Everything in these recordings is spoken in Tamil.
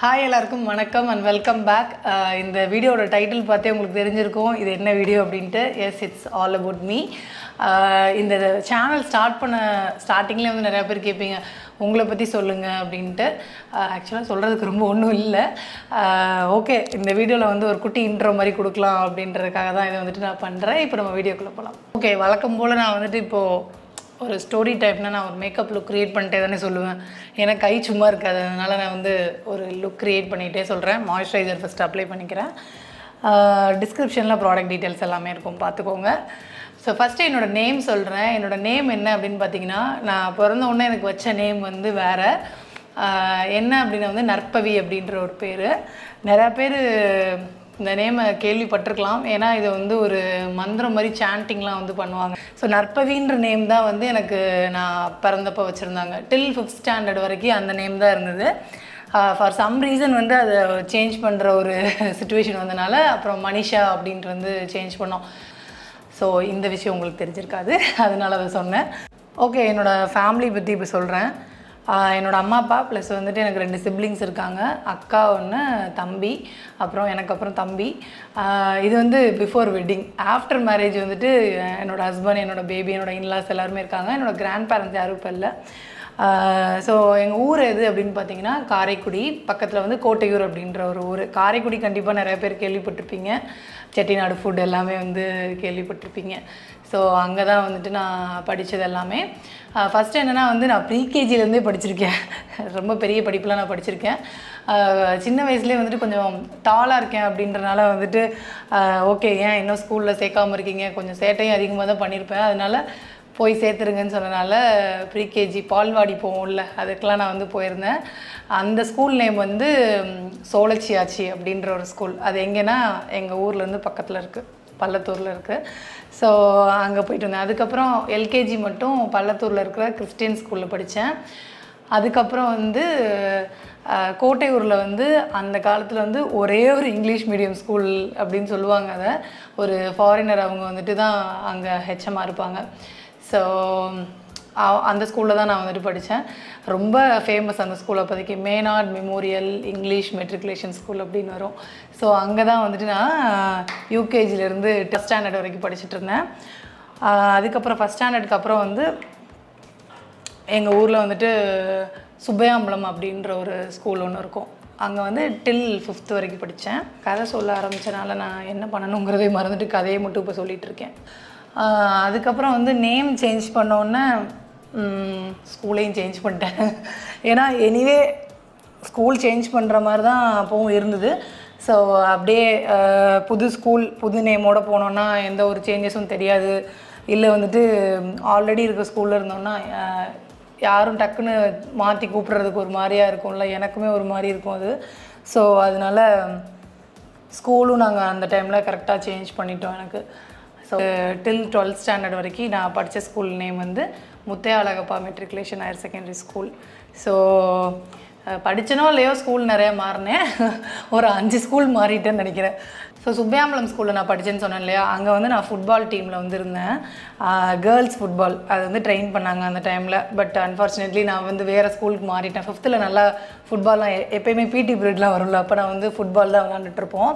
ஹாய் எல்லாருக்கும் வணக்கம் அண்ட் வெல்கம் பேக் இந்த வீடியோட டைட்டில் பார்த்தே உங்களுக்கு தெரிஞ்சிருக்கும். இது என்ன வீடியோ அப்படின்ட்டு? Yes it's all about me இந்த சேனல் ஸ்டார்ட் பண்ண ஸ்டார்டிங்லேயே வந்து நிறையா பேர் கேட்பீங்க உங்களை பற்றி சொல்லுங்கள் அப்படின்ட்டு. ஆக்சுவலாக சொல்கிறதுக்கு ரொம்ப ஒன்றும் இல்லை. ஓகே இந்த வீடியோவில் வந்து ஒரு குட்டி இன்ட்ரோ மாதிரி கொடுக்கலாம் அப்படின்றதுக்காக தான் இதை வந்துட்டு நான் பண்ணுறேன் இப்போ நம்ம வீடியோக்குள்ளே போகலாம் ஓகே வழக்கம் போல் நான் வந்துட்டு இப்போது ஒரு ஸ்டோரி டைப்னா நான் ஒரு மேக்கப் லுக் க்ரியேட் பண்ணிட்டே தானே சொல்லுவேன். ஏன்னா கை சும்மா இருக்காது. அதனால் நான் வந்து ஒரு லுக் க்ரியேட் பண்ணிகிட்டே சொல்கிறேன் மாய்ஸ்சரைசர் ஃபஸ்ட் அப்ளை பண்ணிக்கிறேன். டிஸ்கிரிப்ஷனில் ப்ராடக்ட் டீட்டெயில்ஸ் எல்லாமே இருக்கும். பார்த்துக்கோங்க. ஸோ ஃபஸ்ட்டு என்னோடய நேம் சொல்கிறேன் என்னோடய நேம் என்ன அப்படின்னு பார்த்தீங்கன்னா நான் பிறந்த உடனே எனக்கு வச்ச நேம் வந்து வேறு. என்ன அப்படின்னா வந்து நற்பவி அப்படின்ற ஒரு பேர். நிறையா பேர் இந்த நேமை கேள்விப்பட்டிருக்கலாம். ஏன்னா இதை வந்து ஒரு மந்திரம் மாதிரி சாண்டிங்லாம் வந்து பண்ணுவாங்க. ஸோ நற்பவின்ற நேம் தான் வந்து எனக்கு நான் பிறந்தப்போ வச்சுருந்தாங்க. டில் ஃபிஃப்த் ஸ்டாண்டர்ட் வரைக்கும் அந்த நேம் தான் இருந்தது. ஃபார் சம் ரீசன் வந்து அதை சேஞ்ச் பண்ணுற ஒரு சுச்சுவேஷன் வந்தனால அப்புறம் மனிஷா அப்படின்ட்டு வந்து சேஞ்ச் பண்ணோம். ஸோ இந்த விஷயம் உங்களுக்கு தெரிஞ்சிருக்காது. அதனால அதை சொன்னேன். ஓகே என்னோடய ஃபேமிலி பற்றி இப்போ சொல்கிறேன் என்னோடய அம்மா அப்பா ப்ளஸ் வந்துட்டு எனக்கு ரெண்டு சிப்ளிங்ஸ் இருக்காங்க. அக்கா ஒன்று தம்பி அப்புறம் எனக்கு அப்புறம் தம்பி. இது வந்து பிஃபோர் வெட்டிங் ஆஃப்டர் மேரேஜ் வந்துட்டு என்னோடய ஹஸ்பண்ட் என்னோடய பேபி என்னோடய இன்லாஸ் எல்லாருமே இருக்காங்க. என்னோடய கிராண்ட் பேரண்ட்ஸ் யாரும் இப்போ இல்லை. ஸோ எங்கள் ஊர் எது அப்படின்னு பார்த்தீங்கன்னா காரைக்குடி. பக்கத்தில் வந்து கோட்டையூர் அப்படின்ற ஒரு ஊர். காரைக்குடி கண்டிப்பாக நிறைய பேர் கேள்விப்பட்டிருப்பீங்க. செட்டிநாடு ஃபுட் எல்லாமே வந்து கேள்விப்பட்டிருப்பீங்க. ஸோ அங்கே தான் வந்துட்டு நான் படித்தது எல்லாமே. ஃபஸ்ட்டு என்னென்னா வந்து நான் ப்ரீகேஜிலேருந்தே படிச்சிருக்கேன். ரொம்ப பெரிய படிப்பெலாம் நான் படிச்சிருக்கேன். சின்ன வயசுலேயே வந்துட்டு கொஞ்சம் டாலாக இருக்கேன் அப்படின்றனால வந்துட்டு ஓகே ஏன் இன்னும் ஸ்கூலில் சேர்க்காமல் இருக்கீங்க? கொஞ்சம் சேட்டையும் அதிகமாக தான் பண்ணியிருப்பேன் அதனால் போய் சேர்த்துருங்கன்னு சொன்னனால ப்ரீகேஜி பால்வாடி போவோம்ல அதுக்கெலாம் நான் வந்து போயிருந்தேன். அந்த ஸ்கூல் நேம் வந்து சோழச்சியாச்சி அப்படின்ற ஒரு ஸ்கூல் அது எங்கேன்னா எங்கள் ஊர்லேருந்து பக்கத்தில் இருக்குது பள்ளத்தூரில் இருக்குது ஸோ அங்கே போயிட்டு வந்தேன். அதுக்கப்புறம் எல்கேஜி மட்டும் பள்ளத்தூரில் இருக்கிற கிறிஸ்டியன் ஸ்கூலில் படித்தேன் அதுக்கப்புறம் வந்து கோட்டையூரில் வந்து அந்த காலத்தில் வந்து ஒரே ஒரு இங்கிலீஷ் மீடியம் ஸ்கூல் அப்படின்னு சொல்லுவாங்க அதை. ஒரு ஃபாரினர் அவங்க வந்துட்டு தான் அங்கே ஹெச்எம்மாக இருப்பாங்க. ஸோ அந்த ஸ்கூலில் தான் நான் வந்துட்டு படித்தேன் ரொம்ப ஃபேமஸ் அந்த ஸ்கூல் அப்போதைக்கு மேனாட் மெமோரியல் இங்கிலீஷ் மெட்ரிகுலேஷன் ஸ்கூல் அப்படின்னு வரும். ஸோ அங்கே தான் வந்துட்டு நான் யூகேஜிலேருந்து டெஸ்ட் ஸ்டாண்டர்ட் வரைக்கும் படிச்சுட்டு இருந்தேன். அதுக்கப்புறம் ஃபஸ்ட் ஸ்டாண்டர்டுக்கு அப்புறம் வந்து எங்கள் ஊரில் வந்துட்டு சுப்பையாம்பலம் அப்படின்ற ஒரு ஸ்கூல் ஒன்று இருக்கும். அங்கே வந்து டில் ஃபிஃப்த் வரைக்கும் படித்தேன் கதை சொல்ல ஆரம்பித்தனால நான் என்ன பண்ணணுங்கிறதே மறந்துட்டு கதையை மட்டும் இப்போ சொல்லிகிட்டு இருக்கேன். அதுக்கப்புறம் வந்து நேம் சேஞ்ச் பண்ணோன்னே ஸ்கூலையும் சேஞ்ச் பண்ணிட்டேன். ஏன்னா எனிவே ஸ்கூல் சேஞ்ச் பண்ணுற மாதிரி தான் அப்போவும் இருந்தது. ஸோ அப்படியே புது ஸ்கூல் புது நேமோட போனோன்னா எந்த ஒரு சேஞ்சஸும் தெரியாது. இல்லை வந்துட்டு ஆல்ரெடி இருக்க ஸ்கூலில் இருந்தோன்னா யாரும் டக்குன்னு மாற்றி கூப்பிட்றதுக்கு ஒரு மாதிரியாக இருக்கும்ல. எனக்குமே ஒரு மாதிரி இருக்கும் அது. ஸோ அதனால் ஸ்கூலும் நாங்கள் அந்த டைமில் கரெக்டாக சேஞ்ச் பண்ணிட்டோம் எனக்கு. ஸோ டில் டுவெல்த் ஸ்டாண்டர்ட் வரைக்கும் நான் படித்த ஸ்கூல் நேம் வந்து Muthiah Alagappa matriculation higher secondary school so படித்தனோ இல்லையோ ஸ்கூல் நிறையா மாறினேன் ஒரு அஞ்சு ஸ்கூல் மாறிட்டேன்னு நினைக்கிறேன். ஸோ சுப்பியாம்பலம் ஸ்கூலில் நான் படித்தேன்னு சொன்னேன் இல்லையா? அங்கே வந்து நான் ஃபுட்பால் டீமில் வந்து இருந்தேன் கேர்ள்ஸ் ஃபுட்பால் அது வந்து ட்ரெயின் பண்ணாங்க அந்த டைமில் பட் அன்ஃபார்ச்சுனேட்லி நான் வந்து வேறு ஸ்கூலுக்கு மாறிட்டேன். ஃபிஃப்த்தில் நல்லா ஃபுட்பால்லாம் எப்போயுமே பிடி பீரியட்லாம் வரும்ல. அப்போ நான் வந்து ஃபுட்பால் தான் விளாண்டுட்ருப்போம்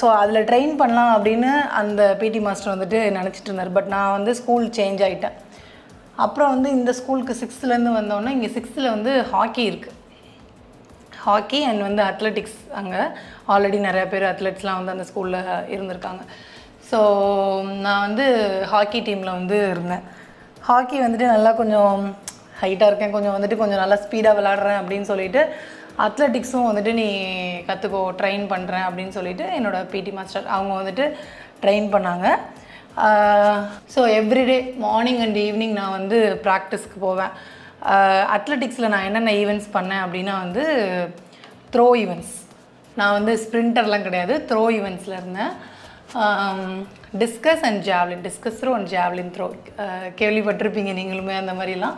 ஸோ அதில் ட்ரெயின் பண்ணலாம் அப்படின்னு அந்த பிடி மாஸ்டர் வந்துட்டு நினச்சிட்டு இருந்தார். பட் நான் வந்து ஸ்கூல் சேஞ்ச் ஆகிட்டேன் அப்புறம் வந்து இந்த ஸ்கூலுக்கு சிக்ஸ்த்துலேருந்து வந்தோன்னே இங்கே சிக்ஸ்த்தில் வந்து ஹாக்கி இருக்குது ஹாக்கி அண்ட் வந்து அத்லெட்டிக்ஸ் அங்கே. ஆல்ரெடி நிறையா பேர் அத்லெட்ஸ்லாம் வந்து அந்த ஸ்கூலில் இருந்திருக்காங்க. ஸோ நான் வந்து ஹாக்கி டீமில் வந்து இருந்தேன். ஹாக்கி வந்துட்டு நல்லா கொஞ்சம் ஹைட்டாக இருக்கேன். கொஞ்சம் வந்துட்டு கொஞ்சம் நல்லா ஸ்பீடாக விளாட்றேன் அப்படின்னு சொல்லிட்டு அத்லெட்டிக்ஸும் வந்துட்டு நீ கற்றுக்கோ ட்ரெயின் பண்ணுறேன் அப்படின்னு சொல்லிட்டு என்னோடய பிடி மாஸ்டர் அவங்க வந்துட்டு ட்ரெயின் பண்ணாங்க. So every day morning and evening நான் வந்து ப்ராக்டிஸ்க்கு போவேன். Uh, அத்லெட்டிக்ஸில் நான் என்னென்ன ஈவெண்ட்ஸ் பண்ணேன் அப்படின்னா வந்து த்ரோ ஈவெண்ட்ஸ் நான் வந்து ஸ்ப்ரிண்டர்லாம் கிடையாது த்ரோ ஈவெண்ட்ஸில் இருந்தேன். Discus and javelin discus throw and javelin throw கேள்விப்பட்டிருப்பீங்க நீங்களுமே அந்த மாதிரிலாம்.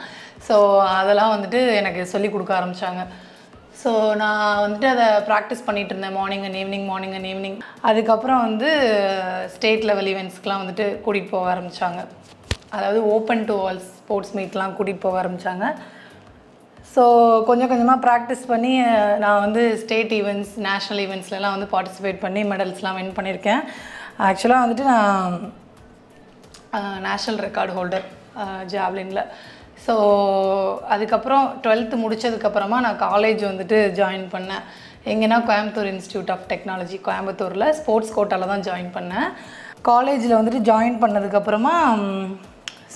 ஸோ அதெல்லாம் வந்துட்டு எனக்கு சொல்லி கொடுக்க ஆரம்பித்தாங்க ஸோ நான் வந்துட்டு அதை ப்ராக்டிஸ் பண்ணிகிட்டு இருந்தேன் morning and evening morning and evening அதுக்கப்புறம் வந்து ஸ்டேட் லெவல் ஈவெண்ட்ஸ்க்கெலாம் வந்துட்டு கூட்டிகிட்டு போக ஆரம்பித்தாங்க அதாவது ஓப்பன் டு ஆல் ஸ்போர்ட்ஸ் மீட்லாம் கூட்டிகிட்டு போக ஆரம்பித்தாங்க ஸோ கொஞ்சம் கொஞ்சமாக ப்ராக்டிஸ் பண்ணி நான் வந்து ஸ்டேட் ஈவெண்ட்ஸ் நேஷ்னல் ஈவெண்ட்ஸ்லலாம் வந்து பார்ட்டிசிபேட் பண்ணி மெடல்ஸ்லாம் வின் பண்ணியிருக்கேன். ஆக்சுவலாக வந்துட்டு நான் நேஷ்னல் ரெக்கார்டு ஹோல்டர் ஜாவ்லினில் ஸோ அதுக்கப்புறம் டுவெல்த்து முடித்ததுக்கப்புறமா நான் காலேஜ் வந்துட்டு ஜாயின் பண்ணேன். எங்கன்னா கோயம்புத்தூர் இன்ஸ்டியூட் ஆஃப் டெக்னாலஜி கோயம்புத்தூரில் ஸ்போர்ட்ஸ் கோட்டாவில் தான் ஜாயின் பண்ணேன். காலேஜில் வந்துட்டு ஜாயின் பண்ணதுக்கப்புறமா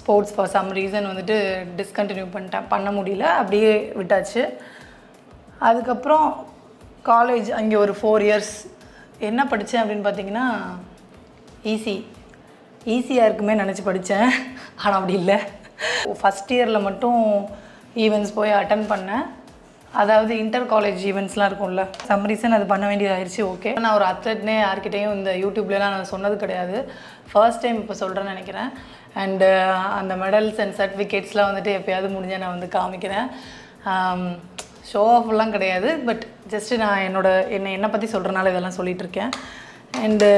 ஸ்போர்ட்ஸ் ஃபார் சம் ரீசன் வந்துட்டு டிஸ்கண்டினியூ பண்ணிட்டேன். பண்ண முடியல அப்படியே விட்டாச்சு. அதுக்கப்புறம் காலேஜ் அங்கே ஒரு ஃபோர் இயர்ஸ் என்ன படித்தேன் அப்படின்னு பார்த்தீங்கன்னா ஈஸி ஈஸியாக இருக்குமே நினச்சி படித்தேன் ஆனால் அப்படி இல்லை. ஃபஸ்ட் இயரில் மட்டும் ஈவெண்ட்ஸ் போய் அட்டன் பண்ணேன். அதாவது இன்டர் காலேஜ் ஈவெண்ட்ஸ்லாம் இருக்கும்ல. சம் ரீசன் அது பண்ண வேண்டியதாயிருச்சு ஓகே நான் ஒரு அத்லட்னே யார்கிட்டையும் இந்த யூடியூப்லலாம் நான் சொன்னது கிடையாது. ஃபர்ஸ்ட் டைம் இப்போ சொல்கிறேன்னு நினைக்கிறேன். அண்டு uh, அந்த மெடல்ஸ் அண்ட் சர்டிஃபிகேட்ஸ்லாம் வந்துட்டு எப்பயாவது முடிஞ்சால் நான் வந்து காமிக்கிறேன். Um, ஷோ ஆஃப்லாம் கிடையாது பட் ஜஸ்ட்டு நான் என்னோட என்னை என்னை பற்றி சொல்கிறனால இதெல்லாம் சொல்லிகிட்ருக்கேன் அண்டு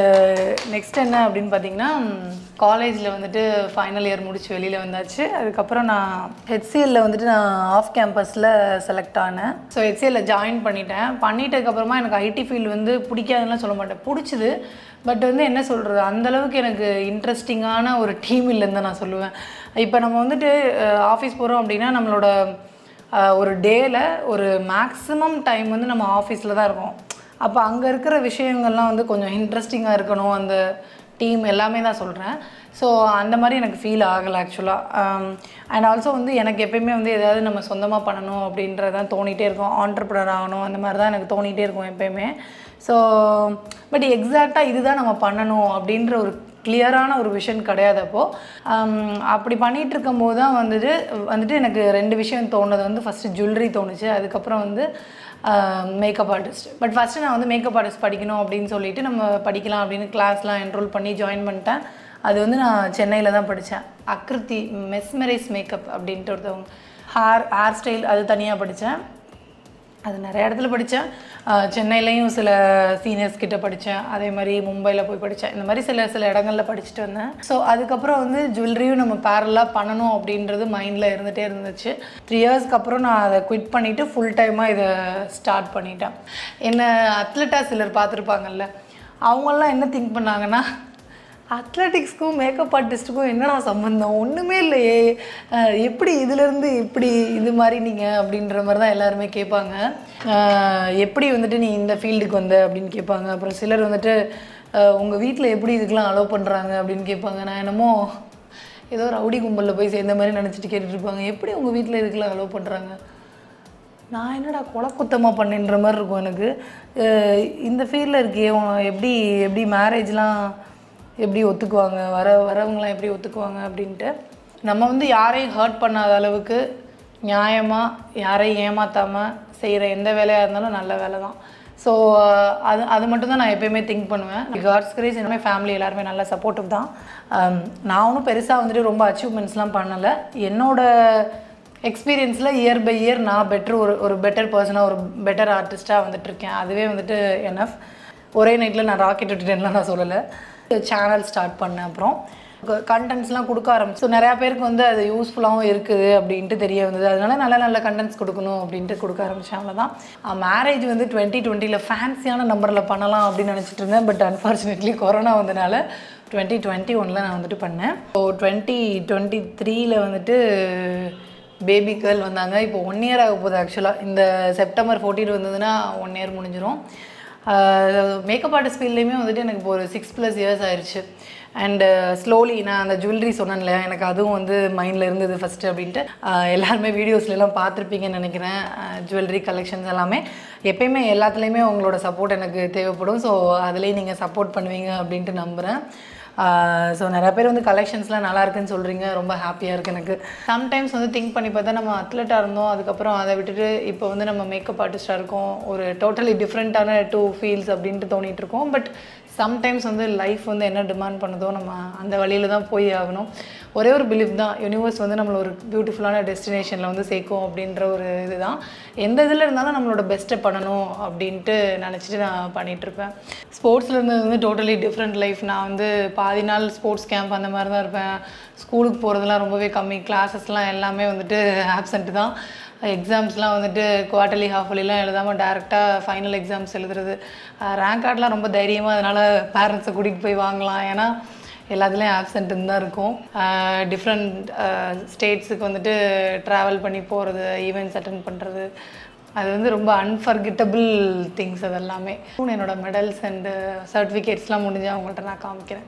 நெக்ஸ்ட் uh, என்ன அப்படின்னு பார்த்தீங்கன்னா காலேஜில் வந்துட்டு ஃபைனல் இயர் முடிச்சு வெளியில் வந்தாச்சு. அதுக்கப்புறம் நான் ஹெச்சிஎல்ல வந்துட்டு நான் ஆஃப் கேம்பஸில் செலக்ட் ஆனேன். ஸோ ஹெச்சிஎல்ல ஜாயின் பண்ணிட்டேன். பண்ணிட்டதுக்கப்புறமா எனக்கு ஐடி ஃபீல்டு வந்து பிடிக்காதுலாம் சொல்ல மாட்டேன். பிடிச்சிது. பட் வந்து என்ன சொல்கிறது அந்தளவுக்கு எனக்கு இன்ட்ரெஸ்டிங்கான ஒரு டீம் இல்லைன்னு தான் நான் சொல்லுவேன். இப்போ நம்ம வந்துட்டு ஆஃபீஸ் போகிறோம் அப்படின்னா நம்மளோட ஒரு டேயில் ஒரு மேக்ஸிமம் டைம் வந்து நம்ம ஆஃபீஸில் தான் இருக்கோம். அப்போ அங்கே இருக்கிற விஷயங்கள்லாம் வந்து கொஞ்சம் இன்ட்ரெஸ்டிங்காக இருக்கணும். அந்த டீம் எல்லாமே தான் சொல்கிறேன் ஸோ அந்த மாதிரி எனக்கு ஃபீல் ஆகலை ஆக்சுவலாக அண்ட் ஆல்சோ வந்து எனக்கு எப்பயுமே வந்து எதாவது நம்ம சொந்தமாக பண்ணணும் அப்படின்றதான் தோணிகிட்டே இருக்கும். ஆண்டர்பிரனர் ஆகணும் அந்த மாதிரி தான் எனக்கு தோணிகிட்டே இருக்கும் எப்பயுமே. ஸோ பட் எக்ஸாக்டாக இதுதான் நம்ம பண்ணணும் அப்படின்ற ஒரு கிளியரான ஒரு விஷன் கிடையாது அப்போது அப்படி பண்ணிகிட்டு இருக்கும்போது தான் வந்துட்டு வந்துட்டு எனக்கு ரெண்டு விஷயம் தோணுது. வந்து ஃபஸ்ட்டு ஜுவல்லரி தோணுச்சு. அதுக்கப்புறம் வந்து மேக்கப் ஆர்டிஸ்ட் பட் ஃபஸ்ட்டு நான் வந்து மேக்கப் ஆர்டிஸ்ட் படிக்கணும் அப்படின்னு சொல்லிட்டு நம்ம படிக்கலாம் அப்படின்னு கிளாஸ்லாம் என்ரோல் பண்ணி ஜாயின் பண்ணிட்டேன். அது வந்து நான் சென்னையில் தான் படித்தேன் அக்ருதி மெஸ்மரைஸ் மேக்கப் அப்படின்ட்டு ஒருத்தவங்க. ஹேர் ஹேர் ஸ்டைல் அது தனியாக படித்தேன் அது நிறைய இடத்துல படித்தேன். சென்னையிலையும் சில சீனியர்ஸ் கிட்ட படித்தேன். அதே மாதிரி மும்பையில் போய் படித்தேன். இந்த மாதிரி சில சில இடங்களில் படிச்சுட்டு வந்தேன். ஸோ அதுக்கப்புறம் வந்து ஜுவல்லரியும் நம்ம பேரலாக பண்ணணும் அப்படின்றது மைண்டில் இருந்துகிட்டே இருந்துச்சு. த்ரீ இயர்ஸ்க்கு அப்புறம் நான் அதை குவிட் பண்ணிவிட்டு ஃபுல் டைமாக இதை ஸ்டார்ட் பண்ணிட்டேன். என்ன அத்லட்டாக சிலர் பார்த்துருப்பாங்கல்ல அவங்கெல்லாம் என்ன திங்க் பண்ணாங்கன்னா அத்லெட்டிக்ஸ்க்கும் மேக்கப் ஆர்டிஸ்ட்டுக்கும் என்னடா சம்மந்தம் ஒன்றுமே இல்லையே. எப்படி இதுலேருந்து இப்படி இது மாதிரி நீங்கள் அப்படின்ற மாதிரி தான் எல்லாருமே கேட்பாங்க. எப்படி வந்துட்டு நீ இந்த ஃபீல்டுக்கு வந்த அப்படின்னு கேட்பாங்க. அப்புறம் சிலர் வந்துட்டு உங்கள் வீட்டில் எப்படி இதுக்கெலாம் அலோவ் பண்ணுறாங்க அப்படின்னு கேட்பாங்க. நான் என்னமோ ஏதோ ரவுடி கும்பலில் போய் சேர்ந்த மாதிரி நினச்சிட்டு கேட்டுட்ருப்பாங்க எப்படி உங்கள் வீட்டில் இதுக்கெலாம் அலோவ் பண்ணுறாங்க நான் என்னடா கொலை குத்தமாக பண்ணின்ற மாதிரி இருக்கும் எனக்கு. இந்த ஃபீல்டில் இருக்கே எப்படி எப்படி மேரேஜ்லாம் எப்படி ஒத்துக்குவாங்க? வர வரவங்களாம் எப்படி ஒத்துக்குவாங்க அப்படின்ட்டு நம்ம வந்து யாரையும் ஹர்ட் பண்ணாத அளவுக்கு நியாயமாக யாரையும் ஏமாற்றாமல் செய்கிற எந்த வேலையாக இருந்தாலும் நல்ல வேலை தான். ஸோ அது அது மட்டும்தான் நான் எப்பயுமே திங்க் பண்ணுவேன். காட்ஸ் கிரேஸ் என்னமே ஃபேமிலி எல்லாருமே நல்ல சப்போர்ட்டிவ் தான். நான் ஒன்றும் பெருசாக வந்துட்டு ரொம்ப அச்சீவ்மெண்ட்ஸ்லாம் பண்ணலை. என்னோட எக்ஸ்பீரியன்ஸில் இயர் பை இயர் நான் பெட்ரு ஒரு ஒரு பெட்டர் பர்சனாக ஒரு பெட்டர் ஆர்டிஸ்ட்டாக வந்துட்டுருக்கேன் அதுவே வந்துட்டு என்எஃப் ஒரே நைட்டில் நான் ராக்கெட் விட்டுட்டேன்லாம் நான் சொல்லலை. சேனல் ஸ்டார்ட் பண்ணேன் அப்புறம் கண்டென்ட்ஸ்லாம் கொடுக்க ஆரம்பிச்சு. ஸோ நிறையா பேருக்கு வந்து அது யூஸ்ஃபுல்லாகவும் இருக்குது அப்படின்ட்டு தெரிய வந்தது. அதனால நல்ல நல்ல கண்டென்ட்ஸ் கொடுக்கணும் அப்படின்ட்டு கொடுக்க ஆரம்பித்தேன் அவ்வளோதான் மேரேஜ் வந்து டுவெண்ட்டி டுவெண்ட்டியில் ஃபேன்சியான நம்பரில் பண்ணலாம் அப்படின்னு நினச்சிட்டு இருந்தேன். பட் அன்ஃபார்ச்சுனேட்லி கொரோனா வந்தனால டுவெண்ட்டி டுவெண்ட்டி ஒனில் நான் வந்துட்டு பண்ணேன். ஸோ டுவெண்ட்டி டுவெண்ட்டி த்ரீயில் வந்துட்டு பேபி கேர்ள் வந்தாங்க. இப்போ ஒன் இயர் ஆக போகுது ஆக்சுவலாக இந்த செப்டம்பர் ஃபோர்டீன் வந்ததுன்னா ஒன் இயர் முடிஞ்சிடும் மேக்கப் ஆர்டிஸ்ட் ஃபீல்ட்லேயுமே வந்துட்டு எனக்கு இப்போ ஒரு சிக்ஸ் ப்ளஸ் இயர்ஸ் ஆயிடுச்சு அண்டு ஸ்லோலி நான் அந்த ஜுவல்லரி சொன்னேன்ல எனக்கு அதுவும் வந்து மைண்டில் இருந்தது ஃபஸ்ட்டு அப்படின்ட்டு. எல்லாருமே வீடியோஸ்லாம் பார்த்துருப்பீங்கன்னு நினைக்கிறேன். ஜுவல்லரி கலெக்ஷன்ஸ் எல்லாமே. எப்பயுமே எல்லாத்துலேயுமே உங்களோட சப்போர்ட் எனக்கு தேவைப்படும். ஸோ அதுலேயும் நீங்கள் சப்போர்ட் பண்ணுவீங்க அப்படின்ட்டு நம்புகிறேன் ஸோ நிறைய பேர் வந்து கலெக்ஷன்ஸ்லாம் நல்லா இருக்குன்னு சொல்கிறீங்க ரொம்ப ஹாப்பியாக இருக்குது எனக்கு. சம்டைம்ஸ் வந்து திங்க் பண்ணி பார்த்தா நம்ம அத்லெட்டாக இருந்தோம். அதுக்கப்புறம் அதை விட்டுட்டு இப்போ வந்து நம்ம மேக்கப் ஆர்டிஸ்டாக இருக்கோம். ஒரு டோட்டலி டிஃப்ரெண்ட்டான டூ ஃபீல்ஸ் அப்படின்ட்டு தோணிட்டு இருக்கோம். பட் சம்டைம்ஸ் வந்து லைஃப் வந்து என்ன டிமாண்ட் பண்ணுதோ நம்ம அந்த வழியில் தான் போய் ஆகணும். ஒரே ஒரு பிலீஃப் தான். யூனிவர்ஸ் வந்து நம்மளை ஒரு பியூட்டிஃபுல்லான டெஸ்டினேஷனில் வந்து சேர்க்கும் அப்படின்ற ஒரு இதுதான். எந்த இதில் இருந்தாலும் நம்மளோட பெஸ்ட்டை பண்ணணும் அப்படின்ட்டு நினச்சிட்டு நான் பண்ணிகிட்ருப்பேன் ஸ்போர்ட்ஸில் இருந்தது வந்து டோட்டலி டிஃப்ரெண்ட் லைஃப் நான் வந்து பாதி நாள் ஸ்போர்ட்ஸ் கேம்ப் அந்த மாதிரி தான் இருப்பேன். ஸ்கூலுக்கு போகிறதுலாம் ரொம்பவே கம்மி. கிளாஸஸ்லாம் எல்லாமே வந்துட்டு ஆப்சண்ட்டு தான். எக்ஸாம்ஸ்லாம் வந்துட்டு குவார்ட்டர்லி ஹாஃப்லிலாம் எழுதாமல் டேரெக்டாக ஃபைனல் எக்ஸாம்ஸ் எழுதுறது. ரேங்க் கார்டெலாம் ரொம்ப தைரியமாக அதனால் பேரண்ட்ஸை கூட்டிகிட்டு போய் வாங்கலாம். ஏன்னா எல்லாத்துலேயும் ஆப்சண்ட்டுன்னு தான் இருக்கும். டிஃப்ரெண்ட் ஸ்டேட்ஸுக்கு வந்துட்டு ட்ராவல் பண்ணி போகிறது ஈவெண்ட்ஸ் அட்டன் பண்ணுறது அது வந்து ரொம்ப அன்ஃபர்கெட்டபிள் திங்ஸ் அது எல்லாமே. என்னோட மெடல்ஸ் அண்டு சர்டிஃபிகேட்ஸ்லாம் முடிஞ்சு அவங்கள்ட்ட நான் காமிக்கிறேன்.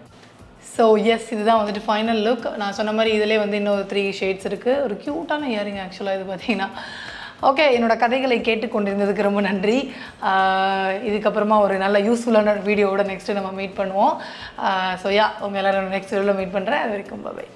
ஸோ எஸ் இதுதான் வந்துட்டு ஃபைனல் லுக் நான் சொன்ன மாதிரி இதிலே வந்து இன்னொரு த்ரீ ஷேட்ஸ் இருக்குது ஒரு க்யூட்டான இயரிங் ஆக்சுவலாக இது பார்த்தீங்கன்னா ஓகே என்னோட கதைகளை கேட்டுக்கொண்டிருந்ததுக்கு ரொம்ப நன்றி. இதுக்கப்புறமா ஒரு நல்ல யூஸ்ஃபுல்லான வீடியோவோட நெக்ஸ்ட்டு நம்ம மீட் பண்ணுவோம். ஸோ யா உங்கள் எல்லோரும் நெக்ஸ்ட் வீடியோவில் மீட் பண்ணுறேன் அது வரைக்கும் பை